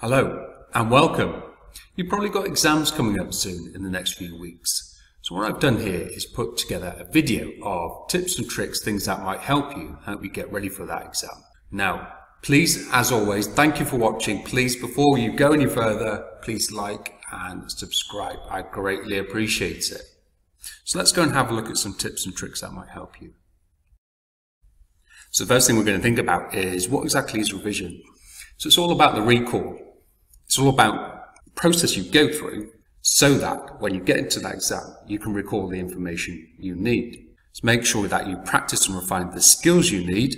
Hello and welcome. You've probably got exams coming up soon in the next few weeks. So what I've done here is put together a video of tips and tricks, things that might help you, help you get ready for that exam. Now, please, as always, thank you for watching. Please, before you go any further, please like and subscribe. I greatly appreciate it. So let's go and have a look at some tips and tricks that might help you. So the first thing we're going to think about is what exactly is revision? So it's all about the recall it's all about the process you go through so that when you get into that exam, you can recall the information you need. So make sure that you practice and refine the skills you need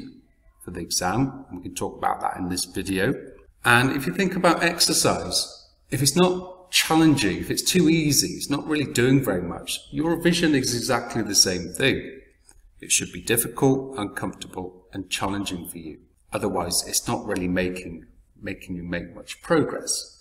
for the exam. We can talk about that in this video. And if you think about exercise, if it's not challenging, if it's too easy, it's not really doing very much, your revision is exactly the same thing. It should be difficult, uncomfortable, and challenging for you. Otherwise, it's not really making making you make much progress.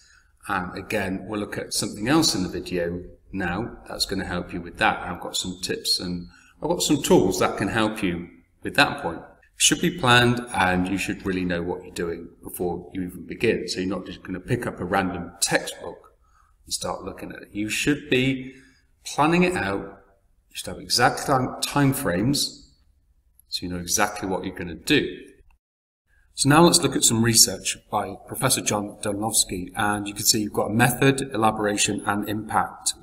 And again, we'll look at something else in the video now that's going to help you with that. I've got some tips and I've got some tools that can help you with that point. It should be planned and you should really know what you're doing before you even begin. So you're not just going to pick up a random textbook and start looking at it. You should be planning it out. You should have exact time frames so you know exactly what you're going to do. So now let's look at some research by Professor John Dunlosky, and you can see you've got a method, elaboration, and impact.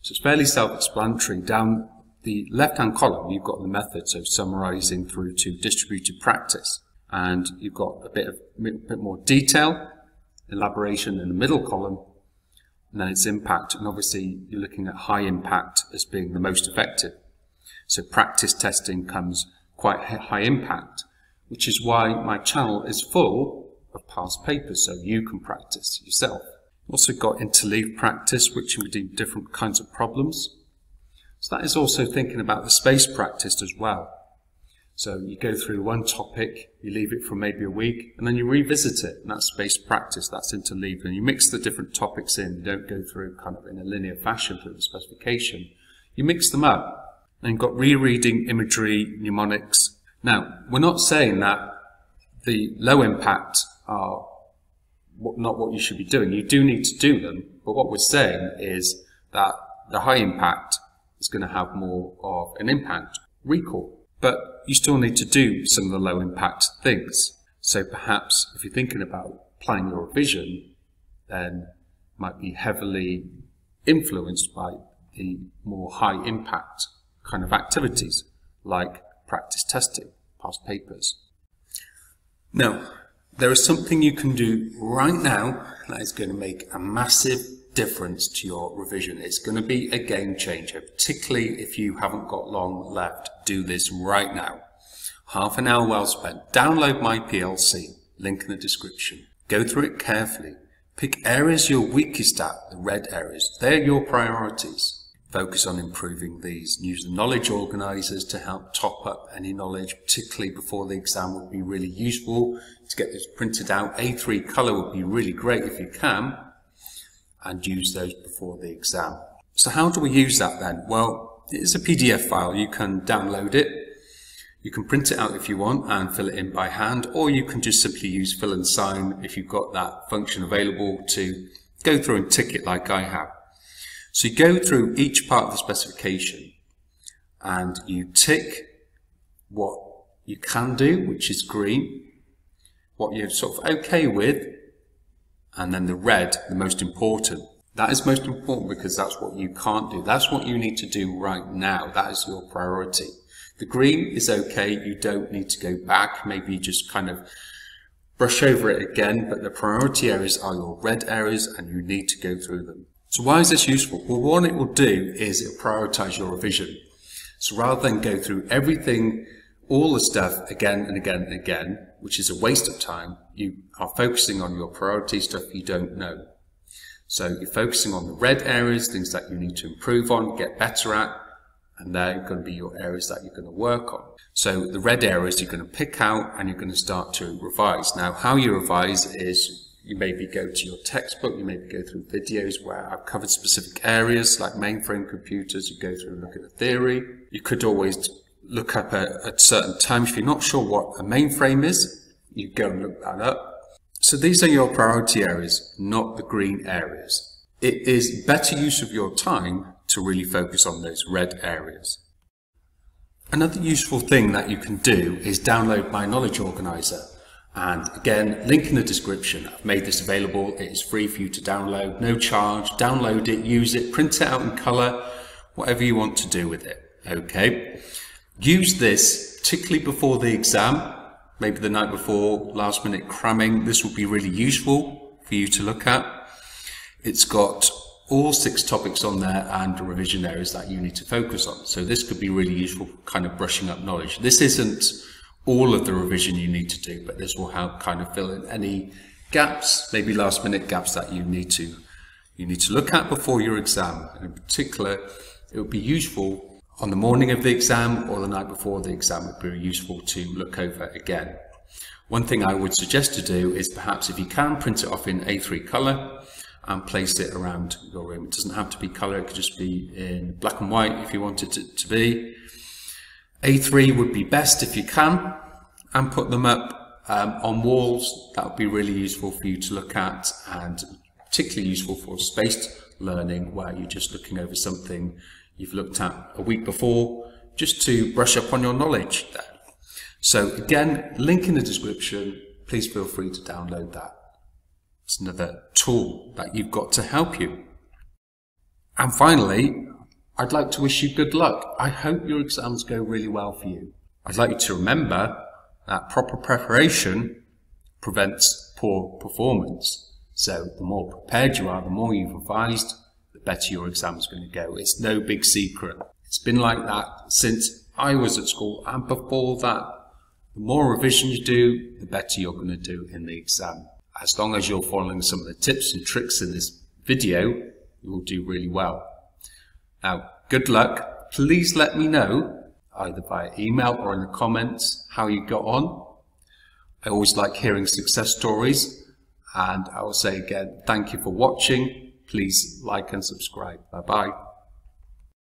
So it's fairly self-explanatory. Down the left-hand column, you've got the method, so summarizing through to distributed practice. And you've got a bit of a bit more detail, elaboration in the middle column, and then its impact. And obviously, you're looking at high impact as being the most effective. So practice testing comes quite high impact which is why my channel is full of past papers so you can practice yourself. Also got interleave practice, which you do different kinds of problems. So that is also thinking about the space practice as well. So you go through one topic, you leave it for maybe a week, and then you revisit it, and that's space practice, that's interleave, and you mix the different topics in, you don't go through kind of in a linear fashion through the specification. You mix them up, and you've got rereading, imagery, mnemonics, now, we're not saying that the low impact are not what you should be doing. You do need to do them, but what we're saying is that the high impact is going to have more of an impact recall. But you still need to do some of the low impact things. So perhaps if you're thinking about planning your revision, then might be heavily influenced by the more high impact kind of activities like practice testing, past papers. Now, there is something you can do right now that is going to make a massive difference to your revision. It's going to be a game changer, particularly if you haven't got long left. Do this right now. Half an hour well spent. Download my PLC, link in the description. Go through it carefully. Pick areas you're weakest at, the red areas. They're your priorities focus on improving these. use the knowledge organisers to help top up any knowledge, particularly before the exam would be really useful to get this printed out. A3 colour would be really great if you can, and use those before the exam. So how do we use that then? Well, it is a PDF file. You can download it. You can print it out if you want and fill it in by hand, or you can just simply use fill and sign if you've got that function available to go through and tick it like I have. So you go through each part of the specification and you tick what you can do, which is green, what you're sort of okay with, and then the red, the most important. That is most important because that's what you can't do. That's what you need to do right now. That is your priority. The green is okay. You don't need to go back. Maybe just kind of brush over it again, but the priority areas are your red areas and you need to go through them. So why is this useful? Well, what it will do is it will prioritize your revision. So rather than go through everything, all the stuff again and again and again, which is a waste of time, you are focusing on your priority stuff you don't know. So you're focusing on the red areas, things that you need to improve on, get better at, and they're going to be your areas that you're going to work on. So the red areas you're going to pick out and you're going to start to revise. Now, how you revise is you maybe go to your textbook, you maybe go through videos where I've covered specific areas like mainframe computers, you go through and look at the theory. You could always look up at, at certain times. If you're not sure what a mainframe is, you go and look that up. So these are your priority areas, not the green areas. It is better use of your time to really focus on those red areas. Another useful thing that you can do is download my knowledge organizer. And again, link in the description. I've made this available. It is free for you to download, no charge. Download it, use it, print it out in color, whatever you want to do with it. Okay. Use this particularly before the exam, maybe the night before, last minute cramming. This will be really useful for you to look at. It's got all six topics on there and revision areas that you need to focus on. So this could be really useful kind of brushing up knowledge. This isn't all of the revision you need to do, but this will help kind of fill in any gaps, maybe last minute gaps that you need to you need to look at before your exam. And in particular, it would be useful on the morning of the exam or the night before the exam would be useful to look over again. One thing I would suggest to do is perhaps if you can print it off in A3 colour and place it around your room. It doesn't have to be colour, it could just be in black and white if you wanted it to be. A3 would be best if you can and put them up um, on walls. That would be really useful for you to look at and particularly useful for spaced learning where you're just looking over something you've looked at a week before just to brush up on your knowledge there. So again, link in the description. Please feel free to download that. It's another tool that you've got to help you. And finally, I'd like to wish you good luck. I hope your exams go really well for you. I'd like you to remember that proper preparation prevents poor performance. So the more prepared you are, the more you've revised, the better your exam's going to go. It's no big secret. It's been like that since I was at school and before that. The more revision you do, the better you're going to do in the exam as long as you're following some of the tips and tricks in this video, you will do really well. Now, good luck. Please let me know, either via email or in the comments, how you got on. I always like hearing success stories. And I will say again, thank you for watching. Please like and subscribe. Bye bye.